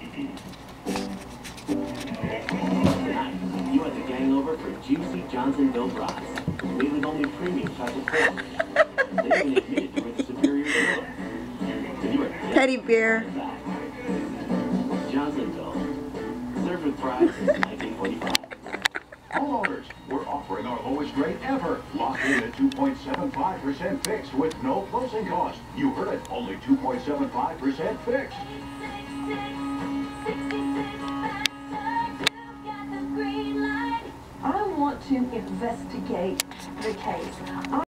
You are the gang over for juicy Johnsonville brats. Wheeling only premium chocolate flavors. They even admitted were the superior gorilla. And you are Teddy bear. Johnsonville. Served with pride since 1945. Homeowners, we're offering our lowest rate ever. Locked in at 2.75% fixed with no closing cost. You heard it, only 2.75% fixed. I want to investigate the case.